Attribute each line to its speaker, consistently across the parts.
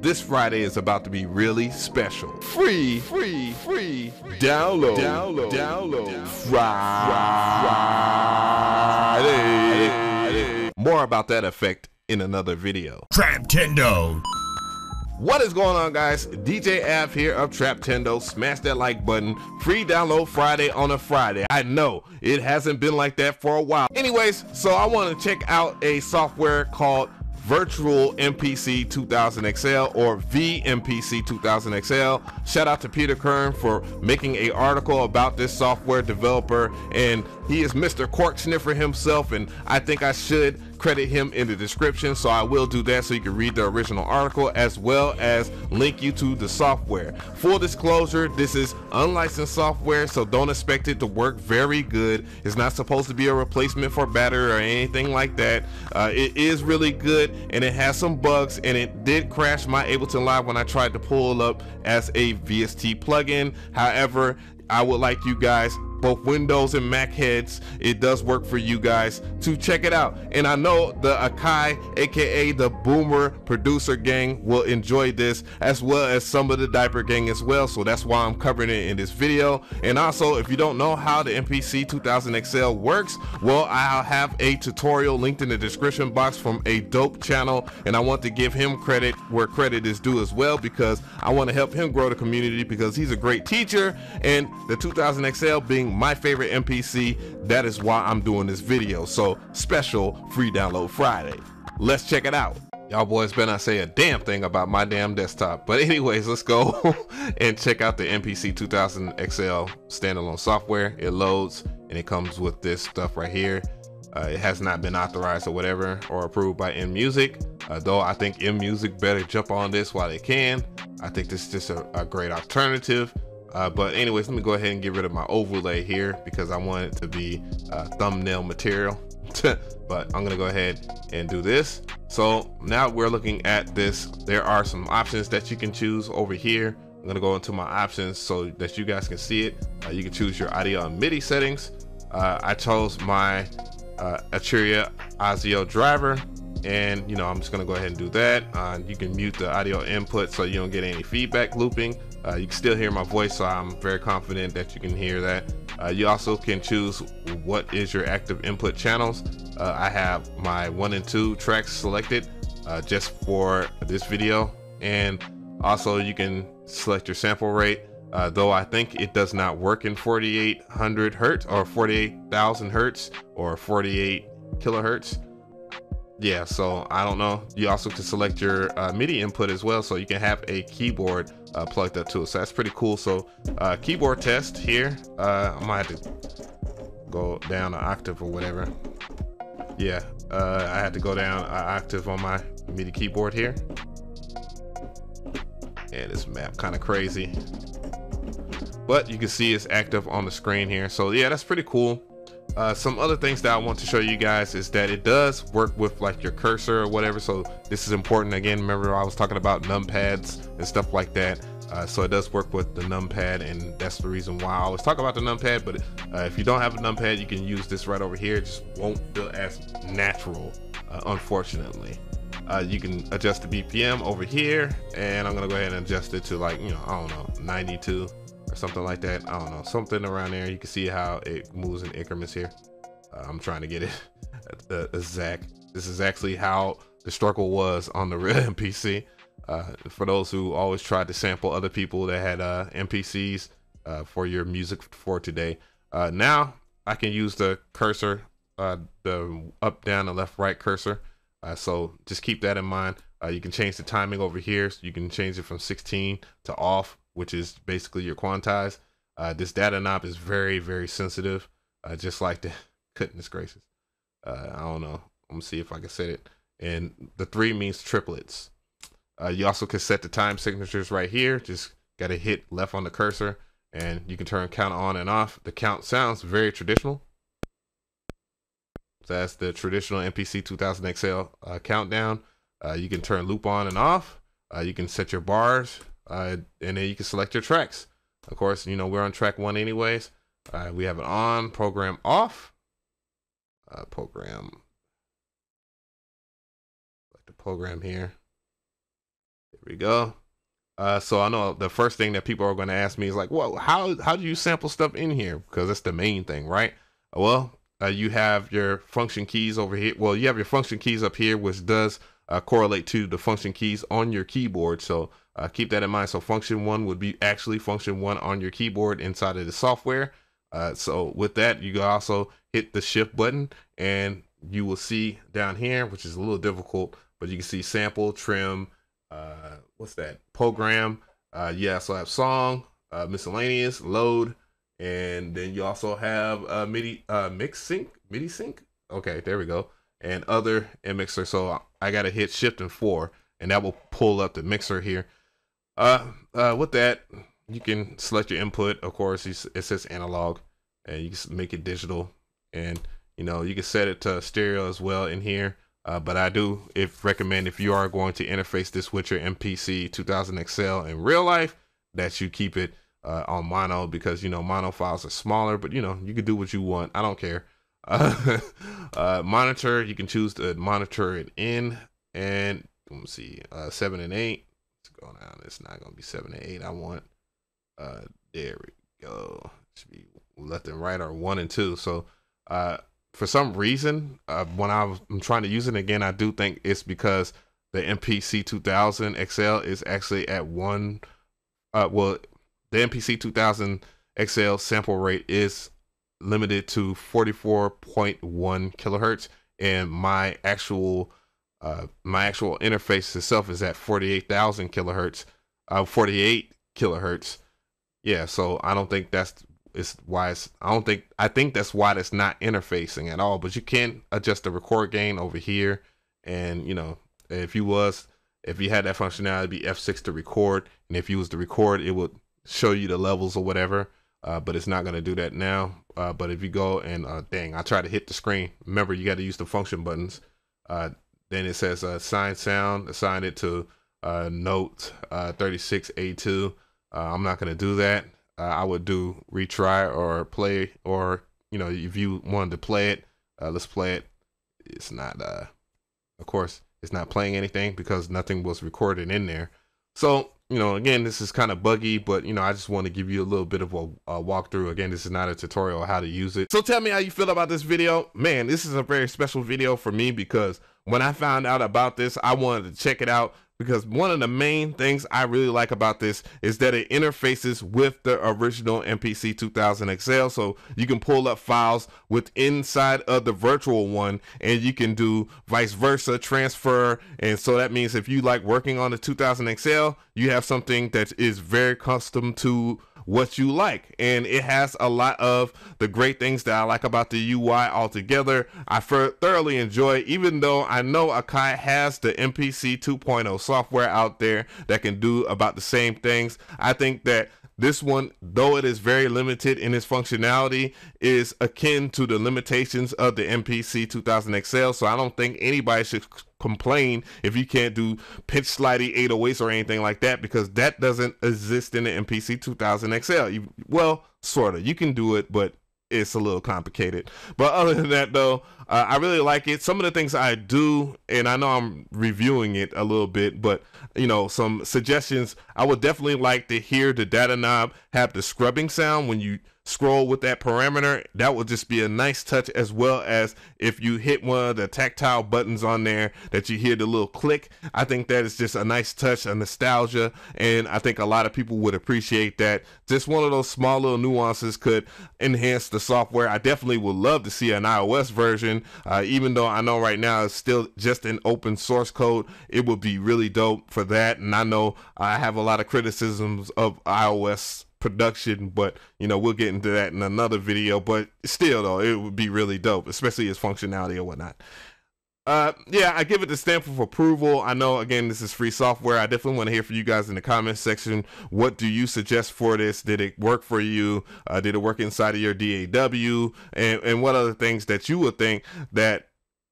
Speaker 1: this Friday is about to be really special. Free, free, free, download, download, download, Friday. More about that effect in another video.
Speaker 2: Traptendo.
Speaker 1: What is going on guys? DJ Ave here of Traptendo. Smash that like button. Free download Friday on a Friday. I know it hasn't been like that for a while. Anyways, so I want to check out a software called Virtual MPC 2000 XL or VMPC 2000 XL. Shout out to Peter Kirn for making a article about this software developer and he is Mr. Cork Sniffer himself and I think I should credit him in the description so I will do that so you can read the original article as well as link you to the software. Full disclosure this is unlicensed software so don't expect it to work very good. It's not supposed to be a replacement for battery or anything like that. Uh, it is really good and it has some bugs and it did crash my Ableton Live when I tried to pull up as a VST plugin. However I would like you guys both Windows and Mac heads. It does work for you guys to check it out. And I know the Akai, aka the Boomer producer gang, will enjoy this as well as some of the diaper gang as well. So that's why I'm covering it in this video. And also, if you don't know how the MPC 2000 XL works, well, I'll have a tutorial linked in the description box from a dope channel. And I want to give him credit where credit is due as well because I want to help him grow the community because he's a great teacher. And the 2000 XL being my favorite MPC. That is why I'm doing this video. So special free download Friday. Let's check it out. Y'all boys better not say a damn thing about my damn desktop. But anyways, let's go and check out the MPC 2000 XL standalone software. It loads and it comes with this stuff right here. Uh, it has not been authorized or whatever or approved by InMusic. Uh, though I think InMusic better jump on this while they can. I think this is just a, a great alternative. Uh, but anyways, let me go ahead and get rid of my overlay here because I want it to be uh, thumbnail material. but I'm gonna go ahead and do this. So now we're looking at this. There are some options that you can choose over here. I'm gonna go into my options so that you guys can see it. Uh, you can choose your audio and MIDI settings. Uh, I chose my uh, Arturia ASIO driver and you know I'm just gonna go ahead and do that uh, you can mute the audio input so you don't get any feedback looping uh, you can still hear my voice so I'm very confident that you can hear that. Uh, you also can choose what is your active input channels. Uh, I have my one and two tracks selected uh, just for this video. And also you can select your sample rate. Uh, though I think it does not work in 4800 hertz or 48,000 hertz or 48 kilohertz yeah so i don't know. You also can select your uh, midi input as well so you can have a keyboard uh, plugged up to it. So that's pretty cool. So uh, keyboard test here uh, i might have to go down an octave or whatever. Yeah uh, i had to go down an octave on my midi keyboard here. And this map kind of crazy. But you can see it's active on the screen here. So yeah that's pretty cool uh, some other things that I want to show you guys is that it does work with like your cursor or whatever. So this is important. Again, remember I was talking about numpads and stuff like that. Uh, so it does work with the numpad and that's the reason why I always talk about the numpad. But uh, if you don't have a numpad, you can use this right over here. It just won't feel as natural, uh, unfortunately. Uh, you can adjust the BPM over here and I'm gonna go ahead and adjust it to like, you know, I don't know, 92 or something like that. I don't know, something around there. You can see how it moves in increments here. Uh, I'm trying to get it exact. This is actually how the struggle was on the real MPC. Uh, for those who always tried to sample other people that had uh, MPCs uh, for your music for today. Uh, now I can use the cursor, uh, the up, down, the left, right cursor. Uh, so just keep that in mind. you can change the timing over here. So you can change it from 16 to off which is basically your quantize. Uh, this data knob is very, very sensitive, uh, just like the, goodness gracious. Uh, I don't know. I'm gonna see if I can set it. And the three means triplets. Uh, you also can set the time signatures right here. Just gotta hit left on the cursor and you can turn count on and off. The count sounds very traditional. So that's the traditional MPC 2000 XL uh, countdown. Uh, you can turn loop on and off. you can set your bars uh, and then you can select your tracks. Of course, you know, we're on track one anyways. Uh, we have it on, program off, uh, program, like the program here. There we go. Uh, so I know the first thing that people are going to ask me is like, well, how how do you sample stuff in here? Because that's the main thing, right? Well, uh, you have your function keys over here. Well, you have your function keys up here, which does uh, correlate to the function keys on your keyboard. So uh, keep that in mind. So function one would be actually function one on your keyboard inside of the software. Uh, so with that, you can also hit the shift button and you will see down here, which is a little difficult, but you can see sample, trim, uh, what's that? Program. Uh, you also have song, uh, miscellaneous, load, and then you also have uh, MIDI mix sync, MIDI sync. Okay, there we go. And other and mixer. So I gotta hit shift and four, and that will pull up the mixer here. Uh, uh, with that, you can select your input. Of course, it says analog, and you can make it digital, and you know you can set it to stereo as well in here. Uh, but I do if recommend if you are going to interface this with your MPC 2000 XL in real life that you keep it uh, on mono because you know mono files are smaller, but you know you can do what you want. I don't care. Uh, uh, monitor you can choose to monitor it in and let me see uh, seven and eight. Go down. It's not gonna be seven and eight. I want uh there we go. Should be left and right or one and two. So uh for some reason, uh, when I am trying to use it again, I do think it's because the MPC 2000 XL is actually at one. Uh, well, the MPC 2000 XL sample rate is limited to 44.1 kilohertz, and my actual uh, my actual interface itself is at 48,000 kilohertz, uh, 48 kilohertz. Yeah, so I don't think that's is why it's I don't think I think that's why it's not interfacing at all. But you can adjust the record gain over here, and you know if you was if you had that functionality, it'd be F6 to record, and if you was to record, it would show you the levels or whatever. Uh, but it's not going to do that now. Uh, but if you go and uh, dang, I try to hit the screen. Remember, you got to use the function buttons. Uh, then it says assign sound, assign it to uh, note 36A2. Uh, I'm not going to do that uh, I would do retry or play, or you know, if you wanted to play it, uh, let's play it. It's not, uh, of course, it's not playing anything because nothing was recorded in there. So, you know, again, this is kind of buggy, but you know, I just want to give you a little bit of a, a walkthrough. Again, this is not a tutorial on how to use it. So tell me how you feel about this video. Man, this is a very special video for me because when I found out about this, I wanted to check it out because one of the main things I really like about this is that it interfaces with the original MPC 2000 XL. So you can pull up files with inside of the virtual one and you can do vice versa transfer. And so that means if you like working on the 2000 XL, you have something that is very custom to what you like. And it has a lot of the great things that I like about the UI altogether. I thoroughly enjoy, even though I know Akai has the MPC 2.0 software out there that can do about the same things. I think that this one, though it is very limited in its functionality, is akin to the limitations of the MPC 2000 XL. So I don't think anybody should complain if you can't do pitch slidey 808s or anything like that because that doesn't exist in the MPC 2000 XL. You, well, sort of. You can do it, but it's a little complicated. But other than that, though, uh, I really like it. Some of the things I do, and I know I'm reviewing it a little bit, but you know, some suggestions. I would definitely like to hear the data knob have the scrubbing sound when you scroll with that parameter. That would just be a nice touch, as well as if you hit one of the tactile buttons on there that you hear the little click. I think that is just a nice touch, a nostalgia, and I think a lot of people would appreciate that. Just one of those small little nuances could enhance the software. I definitely would love to see an iOS version, uh, even though I know right now it's still just an open source code. It would be really dope for that, and I know I have a lot of criticisms of iOS production, but you know, we'll get into that in another video. But still, though, it would be really dope, especially its functionality or whatnot. Uh, yeah, I give it the stamp of approval. I know, again, this is free software. I definitely want to hear from you guys in the comments section. What do you suggest for this? Did it work for you? Uh, did it work inside of your DAW? And, and what other things that you would think that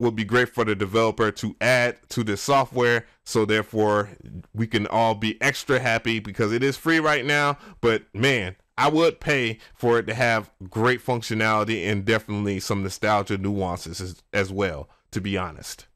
Speaker 1: would be great for the developer to add to the software. So therefore we can all be extra happy because it is free right now. But man i would pay for it to have great functionality and definitely some nostalgia nuances as, as well to be honest